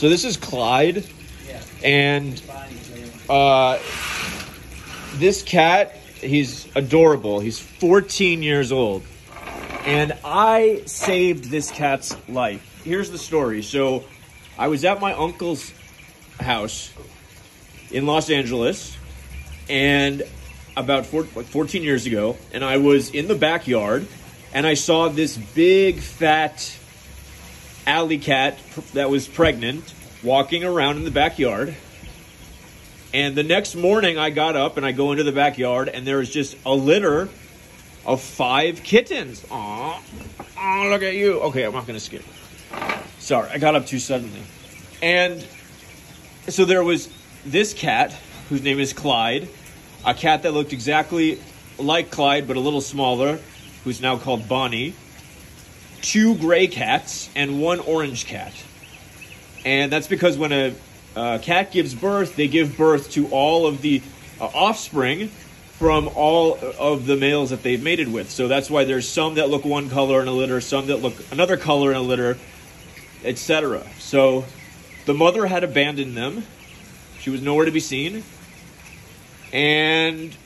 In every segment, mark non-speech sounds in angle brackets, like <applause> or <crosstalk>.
So this is Clyde, and uh, this cat, he's adorable. He's 14 years old, and I saved this cat's life. Here's the story. So I was at my uncle's house in Los Angeles, and about four, like 14 years ago, and I was in the backyard, and I saw this big fat alley cat that was pregnant walking around in the backyard. And the next morning, I got up and I go into the backyard, and there was just a litter of five kittens. Aw, oh, look at you. Okay, I'm not gonna skip. Sorry, I got up too suddenly. And so there was this cat, whose name is Clyde, a cat that looked exactly like Clyde but a little smaller, who's now called Bonnie, two gray cats, and one orange cat. And that's because when a cat gives birth, they give birth to all of the uh, offspring from all of the males that they've mated with. So that's why there's some that look one color in a litter, some that look another color in a litter, etc. So the mother had abandoned them. She was nowhere to be seen. And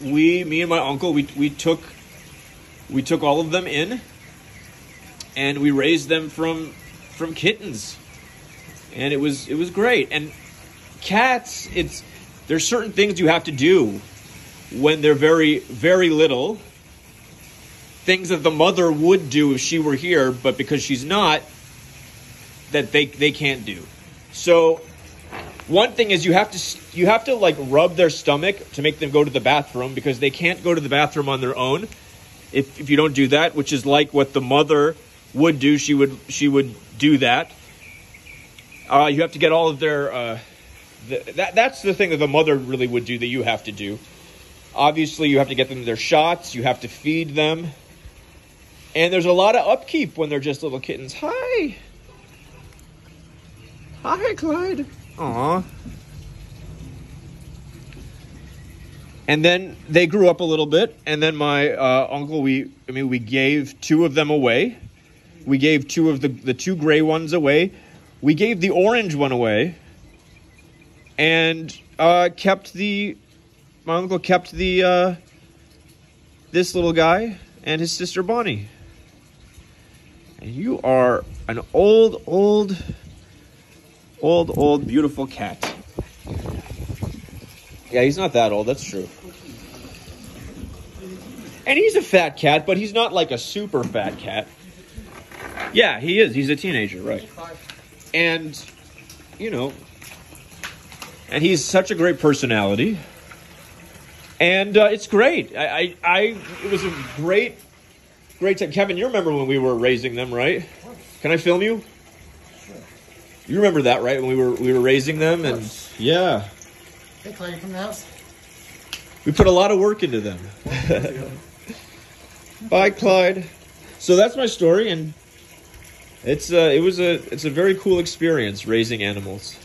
we, me and my uncle, we, we took we took all of them in and we raised them from from kittens. And it was it was great. And cats, it's there's certain things you have to do when they're very very little. Things that the mother would do if she were here, but because she's not, that they they can't do. So one thing is you have to you have to like rub their stomach to make them go to the bathroom because they can't go to the bathroom on their own if, if you don't do that which is like what the mother would do she would she would do that. Uh, you have to get all of their uh, the, that that's the thing that the mother really would do that you have to do. Obviously you have to get them their shots you have to feed them. And there's a lot of upkeep when they're just little kittens. Hi! Hi clyde! Aw. And then they grew up a little bit, and then my uh, uncle, we, I mean, we gave two of them away. We gave two of the, the two gray ones away. We gave the orange one away, and uh, kept the, my uncle kept the, uh, this little guy and his sister Bonnie. And you are an old, old Old, old, beautiful cat. Yeah, he's not that old, that's true. And he's a fat cat, but he's not like a super fat cat. Yeah, he is. He's a teenager, right. And, you know, and he's such a great personality. And uh, it's great. I, I, I, it was a great, great time. Kevin, you remember when we were raising them, right? Can I film you? You remember that, right? When we were we were raising them, and yeah, Hey, Clay, you from the house? we put a lot of work into them. <laughs> Bye, Clyde. So that's my story, and it's uh, it was a it's a very cool experience raising animals.